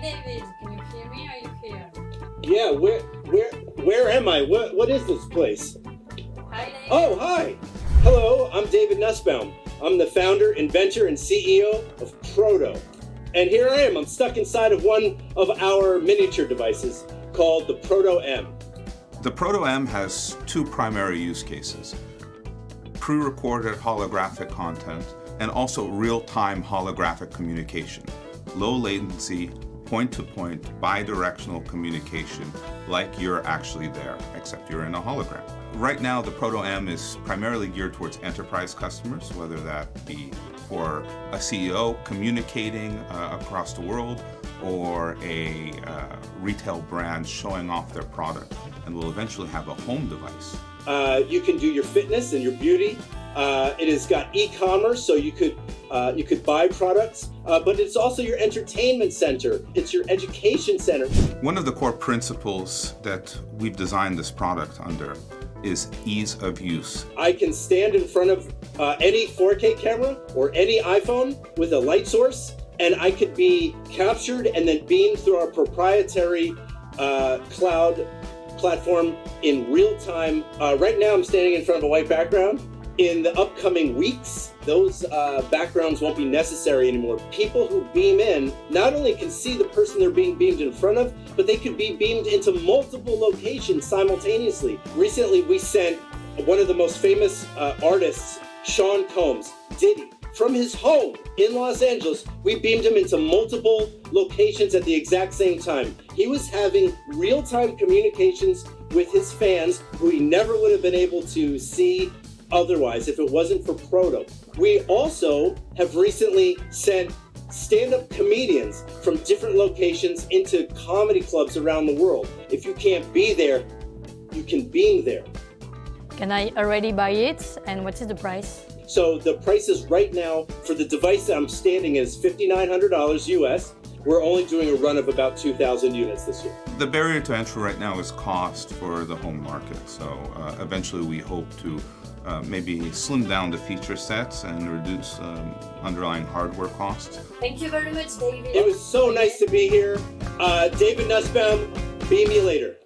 Hi David, can you hear me? Are you here? Yeah, where where where am I? What what is this place? Hi David. Oh, hi. Hello, I'm David Nussbaum. I'm the founder, inventor, and CEO of Proto. And here I am. I'm stuck inside of one of our miniature devices called the Proto M. The Proto M has two primary use cases pre recorded holographic content and also real time holographic communication, low latency, point to point, bi directional communication like you're actually there, except you're in a hologram. Right now, the Proto M is primarily geared towards enterprise customers, whether that be for a CEO communicating uh, across the world or a uh, retail brand showing off their product and will eventually have a home device. Uh, you can do your fitness and your beauty. Uh, it has got e-commerce, so you could uh, you could buy products, uh, but it's also your entertainment center. It's your education center. One of the core principles that we've designed this product under is ease of use. I can stand in front of uh, any 4K camera or any iPhone with a light source, and I could be captured and then beamed through our proprietary uh, cloud platform in real time. Uh, right now, I'm standing in front of a white background. In the upcoming weeks, those uh, backgrounds won't be necessary anymore. People who beam in not only can see the person they're being beamed in front of, but they could be beamed into multiple locations simultaneously. Recently, we sent one of the most famous uh, artists, Sean Combs, Diddy, from his home in Los Angeles, we beamed him into multiple locations at the exact same time. He was having real time communications with his fans who he never would have been able to see otherwise if it wasn't for Proto. We also have recently sent stand up comedians from different locations into comedy clubs around the world. If you can't be there, you can beam there. Can I already buy it? And what is the price? So the prices right now for the device that I'm standing is $5,900 US. We're only doing a run of about 2,000 units this year. The barrier to entry right now is cost for the home market. So uh, eventually we hope to uh, maybe slim down the feature sets and reduce um, underlying hardware costs. Thank you very much, David. It was so nice to be here. Uh, David Nussbaum, beam you later.